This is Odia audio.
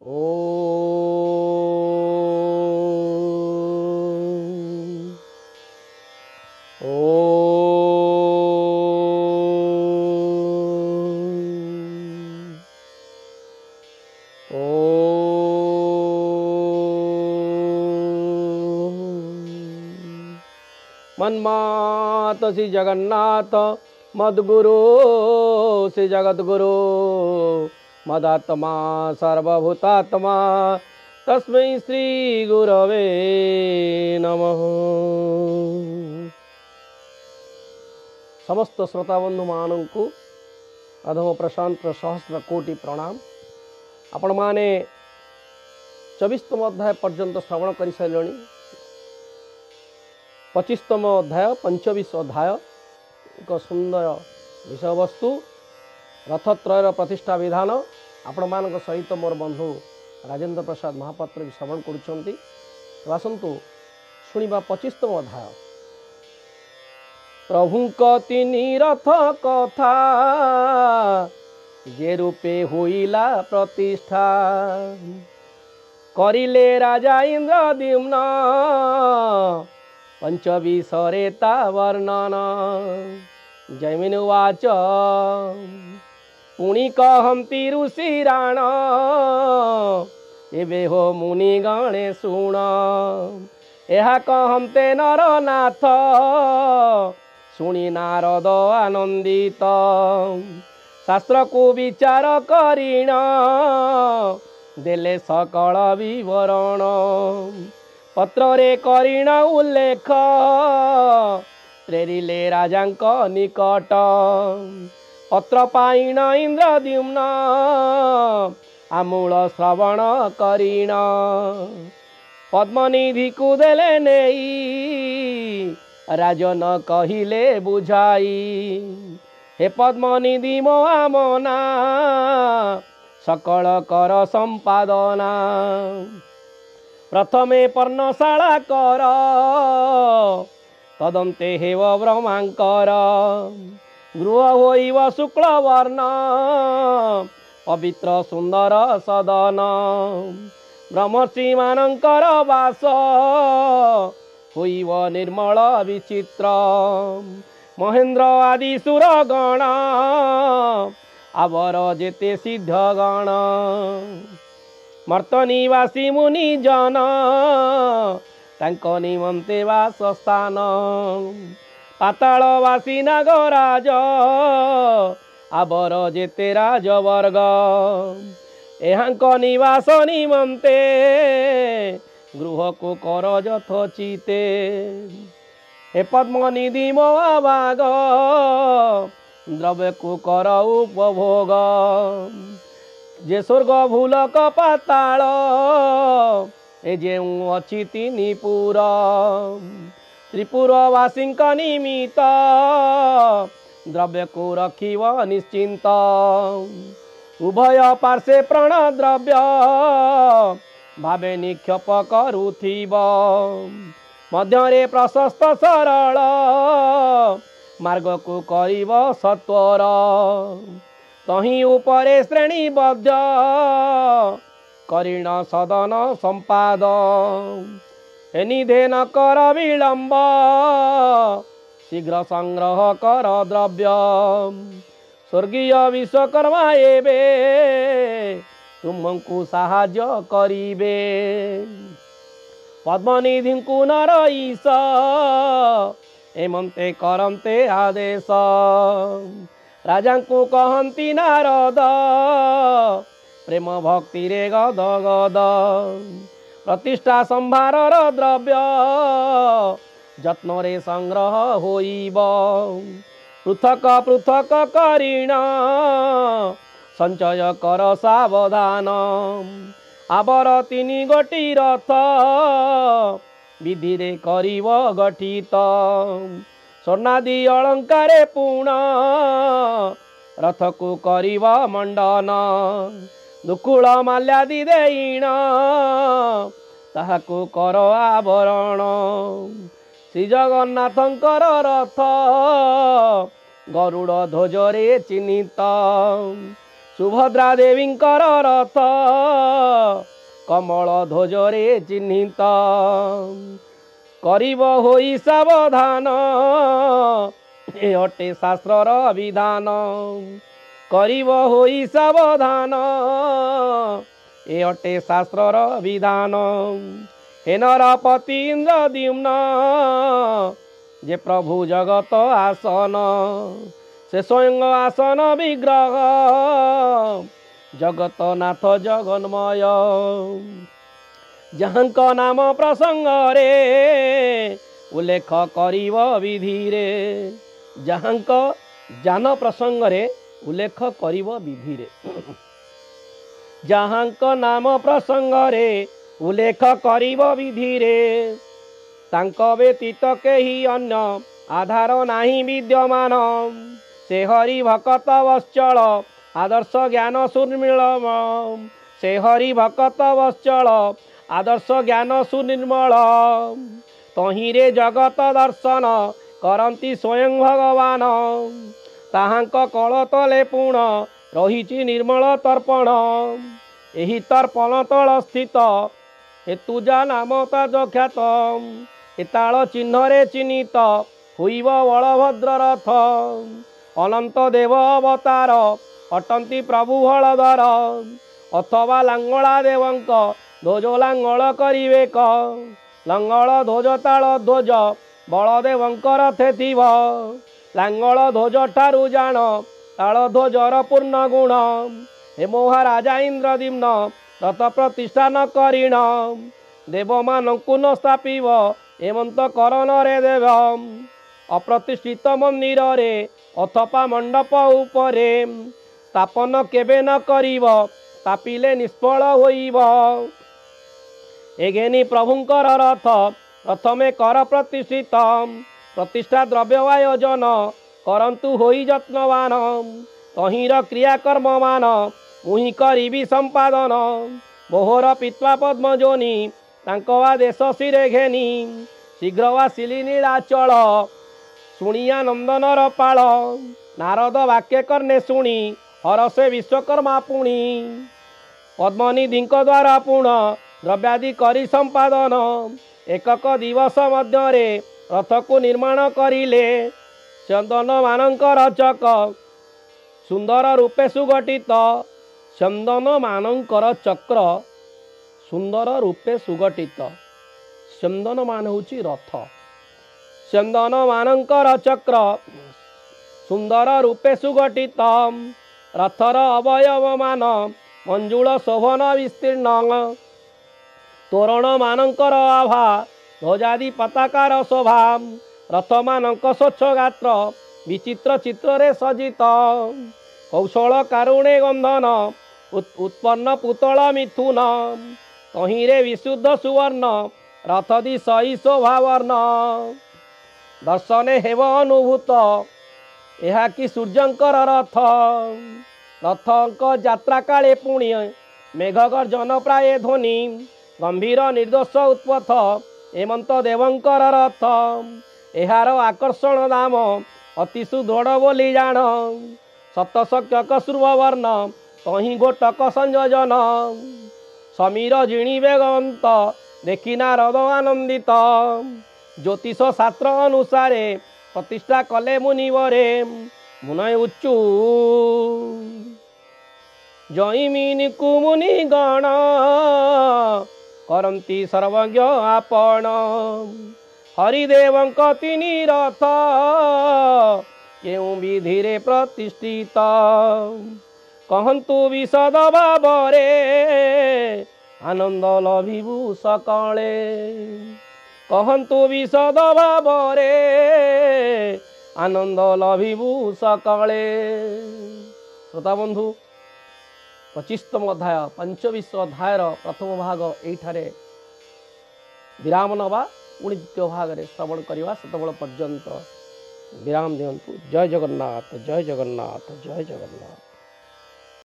Om. Om. Om. मन्मात Shri Jagannath मदगुरु Shri Jagat Guru मदात्मा सर्वभूतात्मा तस्मै श्रीगुरवे नमः ସମସ୍ତ ଶ୍ରୋତାବନ୍ଧୁମାନଙ୍କୁ ଅଧମ ପ୍ରଶାନ୍ତର ସହସ୍ର କୋଟି ପ୍ରଣାମ ଆପଣମାନେ ଚବିଶତମ ଅଧ୍ୟାୟ ପର୍ଯ୍ୟନ୍ତ ଶ୍ରବଣ କରିସାରିଲେଣି ପଚିଶତମ ଅଧ୍ୟାୟ ପଞ୍ଚବିଶ ଅଧ୍ୟାୟ ଏକ ସୁନ୍ଦର ବିଷୟବସ୍ତୁ ରଥତ୍ରୟର ପ୍ରତିଷ୍ଠା ବିଧାନ। ଆପଣମାନଙ୍କ ସହିତ ମୋର ବନ୍ଧୁ ରାଜେନ୍ଦ୍ର ପ୍ରସାଦ ମହାପାତ୍ର ବି ଶ୍ରବଣ କରୁଛନ୍ତି। ତେବେ ଆସନ୍ତୁ ଶୁଣିବା ପଚିଶତମ ଅଧ୍ୟାୟ। ପ୍ରଭୁଙ୍କ ତିନି ରଥ କଥା ଯେ ରୂପେ ହୋଇଲା ପ୍ରତିଷ୍ଠା କରିଲେ ରାଜା ଇନ୍ଦ୍ର ଦ୍ୟୁମ୍ନ ପଞ୍ଚବିଶରେ ତା ବର୍ଣ୍ଣନ। ଜୈମିନ ଉବାଚ ପୁଣି କହନ୍ତି ଋଷି ରାଣ ଏବେ ହୋ ମୁନି ଗଣେ ଶୁଣ ଏହା କହନ୍ତେ ନରନାଥ ଶୁଣି ନାରଦ ଆନନ୍ଦିତ ଶାସ୍ତ୍ରକୁ ବିଚାର କରିଣ ଦେଲେ ସକଳ ବିବରଣ ପତ୍ରରେ କରିଣ ଉଲ୍ଲେଖ ପ୍ରେରିଲେ ରାଜାଙ୍କ ନିକଟ अत्र पाइण इन्द्रद्युम्न आमूल श्रवण करिण। पद्मनिधि कुदेले नेई। राजन कहिले बुझाइ हे पद्मनिधि मो आमना। सकल कर सम्पादना। प्रथमे पर्णशाला कर। तदन्ते हेव ब्रह्माङ्कर। ବ୍ରହ୍ମାଙ୍କର ଗୃହ ହୋଇବ ଶୁକ୍ଳ ବର୍ଣ୍ଣ ପବିତ୍ର ସୁନ୍ଦର ସଦନ ବ୍ରହ୍ମଶ୍ରୀମାନଙ୍କର ବାସ ହୋଇବ ନିର୍ମଳ ବିଚିତ୍ର ମହେନ୍ଦ୍ର ଆଦି ସୁରଗଣ ଆବର ଯେତେ ସିଦ୍ଧ ଗଣ ମର୍ତ୍ତନିବାସୀ ମୁନି ଜନ ତାଙ୍କ ନିମନ୍ତେ ବାସସ୍ଥାନ পাতাড়বাসী নাগ রাজ আবর যেতে রাজবর্গ। এহাঙ্ক নিবাস নিমন্তে গৃহকু কর যথোচিতে। হে পদ্মনিধি মাগ দ্রব্যকু কর উপভোগ। যে স্বর্গ ভুলক পাতাল, এ যে অচিতিনি পুর ତ୍ରିପୁରବାସୀଙ୍କ ନିମିତ୍ତ ଦ୍ରବ୍ୟକୁ ରଖିବ ନିଶ୍ଚିନ୍ତ ଉଭୟ ପାର୍ଶ୍ୱେ ପ୍ରାଣ ଦ୍ରବ୍ୟ ଭାବେ ନିକ୍ଷେପ କରୁଥିବ ମଧ୍ୟରେ ପ୍ରଶସ୍ତ ସରଳ ମାର୍ଗକୁ କରିବ ସତ୍ୱର ତହିଁ ଉପରେ ଶ୍ରେଣୀବଦ୍ଧ କରିଣ ସଦନ ସମ୍ପାଦ ନିଧେନ କର ବିଳମ୍ବ ଶୀଘ୍ର ସଂଗ୍ରହ କର ଦ୍ରବ୍ୟ ସ୍ୱର୍ଗୀୟ ବିଶ୍ୱକର୍ମା ଏବେ ତୁମକୁ ସାହାଯ୍ୟ କରିବେ ପଦ୍ମନିଧିଙ୍କୁ ନର ଈଶ ଏମନ୍ତେ କରନ୍ତେ ଆଦେଶ ରାଜାଙ୍କୁ କହନ୍ତି ନାରଦ ପ୍ରେମ ଭକ୍ତିରେ ଗଦ ଗଦ ପ୍ରତିଷ୍ଠା ସମ୍ଭାରର ଦ୍ରବ୍ୟ। ଯତ୍ନରେ ସଂଗ୍ରହ ହୋଇବ। ପୃଥକ ପୃଥକ କରିଣ। ସଞ୍ଚୟ କର ସାବଧାନ। ଆବର ତିନି ଗୋଟି ରଥ। ବିଧିରେ କରିବ ଗଠିତ। ସ୍ୱର୍ଣ୍ଣାଦି ଅଳଙ୍କାରେ ପୁଣ ରଥକୁ କରିବ ମଣ୍ଡନ। ଦୁକୁଳ ମାଲ୍ୟାଦି ଦେଇଣ ତାହାକୁ କର ଆବରଣ। ଶ୍ରୀ ଜଗନ୍ନାଥଙ୍କର ରଥ। ଗରୁଡ଼ ଧ୍ୱଜରେ ଚିହ୍ନିତ। ସୁଭଦ୍ରା ଦେବୀଙ୍କର ରଥ। କମଳ ଧ୍ୱଜରେ ଚିହ୍ନିତ। କରିବ ହୋଇ ସାବଧାନ। ଏ ଅଟେ ଶାସ୍ତ୍ରର ବିଧାନ। କରିବ ହୋଇ ସାବଧାନ ଏ ଅଟେ ଶାସ୍ତ୍ରର ବିଧାନ ହେ ନରପତି ଇନ୍ଦ୍ର ଦ୍ୟୁମ୍ନ ଯେ ପ୍ରଭୁ ଜଗତ ଆସନ ସେ ସ୍ୱୟଂ ଆସନ ବିଗ୍ରହ ଜଗତନାଥ ଜଗନ୍ମୟ ଯାହାଙ୍କ ନାମ ପ୍ରସଙ୍ଗରେ ଉଲ୍ଲେଖ କରିବ ବିଧିରେ ଯାହାଙ୍କ ଯାନ ପ୍ରସଙ୍ଗରେ ଉଲ୍ଲେଖ କରିବ ବିଧିରେ। ଯାହାଙ୍କ ନାମ ପ୍ରସଙ୍ଗରେ ଉଲ୍ଲେଖ କରିବ ବିଧିରେ ତାଙ୍କ ବ୍ୟତୀତ କେହି ଅନ୍ୟ ଆଧାର ନାହିଁ ବିଦ୍ୟମାନ। ସେ ହରି ଭକତ ବତ୍ସଳ ଆଦର୍ଶ ଜ୍ଞାନ ସୁନିର୍ମଳ ସେ ହରି ଭକତ ବତ୍ସଳ ଆଦର୍ଶ ଜ୍ଞାନ ସୁନିର୍ମଳ। ତହିଁରେ ଜଗତ ଦର୍ଶନ କରନ୍ତି ସ୍ୱୟଂ ଭଗବାନ। ତାହାଙ୍କ କଳ ତଳେ ପୁଣ ରହିଛି ନିର୍ମଳ ତର୍ପଣ। ଏହି ତର୍ପଣ ତଳ ସ୍ଥିତ ହେତୁଜା ନାମ ତାଜ ଖ୍ୟାତ ଏତାଳ ଚିହ୍ନରେ ଚିହ୍ନିତ ହୋଇବ ବଳଭଦ୍ର ରଥ ଅନନ୍ତ ଦେବ ଅବତାର ଅଟନ୍ତି ପ୍ରଭୁ ହଳଧର। ଅଥବା ଲାଙ୍ଗଳା ଦେବଙ୍କ ଧ୍ୱଜ ଲାଙ୍ଗଳ କରିବେ କ ଲଙ୍ଗଳ ଧ୍ୱଜ ତାଳ ଧ୍ୱଜ ବଳଦେବଙ୍କର ଥିବ। ଲାଙ୍ଗଳ ଧ୍ୱଜ ଠାରୁ ଜାଣ ତାଳ ଧ୍ୱଜର ପୂର୍ଣ୍ଣ ଗୁଣ। ହେ ମହାରାଜା ଇନ୍ଦ୍ରଦିମ୍ନ ରଥ ପ୍ରତିଷ୍ଠାନ କରିଣ। ଦେବମାନଙ୍କୁ ନ ସ୍ଥାପିବ ଏମନ୍ତ କରଣରେ ଦେବ। ଅପ୍ରତିଷ୍ଠିତ ମନ୍ଦିରରେ ଅଥପା ମଣ୍ଡପ ଉପରେ। ସ୍ଥାପନ କେବେ ନ କରିବ ସ୍ଥାପିଲେ ନିଷ୍ଫଳ ହୋଇବ। ଏଗେନି ପ୍ରଭୁଙ୍କର ରଥ ପ୍ରଥମେ କର ପ୍ରତିଷ୍ଠିତ। ପ୍ରତିଷ୍ଠା ଦ୍ରବ୍ୟ ଆୟୋଜନ କରନ୍ତୁ ହୋଇ ଯତ୍ନବାନ ତହିଁର କ୍ରିୟାକର୍ମମାନ ମୁହିଁ କରିବି ସମ୍ପାଦନ ମୋହର ପିତ୍ୱା ପଦ୍ମଜୋନି ତାଙ୍କ ବା ଦେଶ ଶିରେ ଘେନି ଶୀଘ୍ର ଆସିଲି ନୀଳାଚଳ ଶୁଣିଆ ନନ୍ଦନର ପାଳ ନାରଦ ବାକ୍ୟ କର୍ଣ୍ଣେ ଶୁଣି ହରସେ ବିଶ୍ୱକର୍ମା ପୁଣି। ପଦ୍ମନିଧିଙ୍କ ଦ୍ୱାରା ପୁଣ ଦ୍ରବ୍ୟାଦି କରି ସମ୍ପାଦନ। ଏକକ ଦିବସ ମଧ୍ୟରେ ରଥକୁ ନିର୍ମାଣ କରିଲେ ଚନ୍ଦନମାନଙ୍କର ଚକ ସୁନ୍ଦର ରୂପେ ସୁଗଠିତ। ଚନ୍ଦନମାନଙ୍କର ଚକ୍ର ସୁନ୍ଦର ରୂପେ ସୁଗଠିତ। ଚନ୍ଦନମାନ ହେଉଛି ରଥ। ଚନ୍ଦନମାନଙ୍କର ଚକ୍ର ସୁନ୍ଦର ରୂପେ ସୁଗଠିତ। ରଥର ଅବୟବମାନ ମଞ୍ଜୁଳ ଶୋଭନ ବିସ୍ତୀର୍ଣ୍ଣ। ତୋରଣମାନଙ୍କର ଆଭା ଧ୍ୱଜାଦି ପତାକାର ଶୋଭା ରଥମାନଙ୍କ ସ୍ୱଚ୍ଛ ଗାତ୍ର ବିଚିତ୍ର ଚିତ୍ରରେ ସଜିତ କୌଶଳ କାରୁଣେ ଗନ୍ଧନ ଉତ୍ପନ୍ନ ପୁତଳ ମିଥୁନ ତହିଁରେ ବିଶୁଦ୍ଧ ସୁବର୍ଣ୍ଣ ରଥଦି ସହି ଶୋଭାବର୍ଣ୍ଣ ଦର୍ଶନେ ହେବ ଅନୁଭୂତ ଏହା କି ସୂର୍ଯ୍ୟଙ୍କର ରଥ। ରଥଙ୍କ ଯାତ୍ରା କାଳେ ପୁଣି ମେଘ ଗର୍ଜନ ପ୍ରାୟ ଧ୍ୱନି ଗମ୍ଭୀର ନିର୍ଦ୍ଦୋଷ ଉତ୍ପଥ। ଏମନ୍ତ ଦେବଙ୍କର ରଥ। ଏହାର ଆକର୍ଷଣ ଦାମ ଅତି ସୁଦୃଢ଼ ବୋଲି ଜାଣ। ସତସଖ୍ୟକ ଶୁଭବର୍ଣ୍ଣ ତହିଁ ଗୋଟକ ସଂଯୋଜନ। ସମୀର ଜିଣି ବେଗବନ୍ତ ଦେଖି ନାରଦ ଆନନ୍ଦିତ। ଜ୍ୟୋତିଷ ଶାସ୍ତ୍ର ଅନୁସାରେ ପ୍ରତିଷ୍ଠା କଲେ ମୁନିବରେ। ମୁନୟ ଉଚ୍ଚୁ। ଜଇମିନିକୁ ମୁନି ଗଣ। କରନ୍ତି ସର୍ବଜ୍ଞ ଆପଣ। ହରିଦେବଙ୍କ ତିନି ରଥ କେଉଁ ବିଧିରେ ପ୍ରତିଷ୍ଠିତ? କହନ୍ତୁ ବିଶଦ ଭାବରେ ଆନନ୍ଦ ଲଭିବୁ ସକାଳେ। କହନ୍ତୁ ବିଶଦ ଭାବରେ ଆନନ୍ଦ ଲଭିବୁ ସକାଳେ। ଶ୍ରୋତା ବନ୍ଧୁ ପଚିଶତମ ଅଧ୍ୟାୟ ପଞ୍ଚବିଶ ଅଧ୍ୟାୟର ପ୍ରଥମ ଭାଗ ଏଇଠାରେ ବିରାମ ନେବା ପୁଣି ଦ୍ୱିତୀୟ ଭାଗରେ ଶ୍ରବଣ କରିବା ସେତେବେଳେ ପର୍ଯ୍ୟନ୍ତ ବିରାମ ଦିଅନ୍ତୁ। ଜୟ ଜଗନ୍ନାଥ ଜୟ ଜଗନ୍ନାଥ ଜୟ ଜଗନ୍ନାଥ।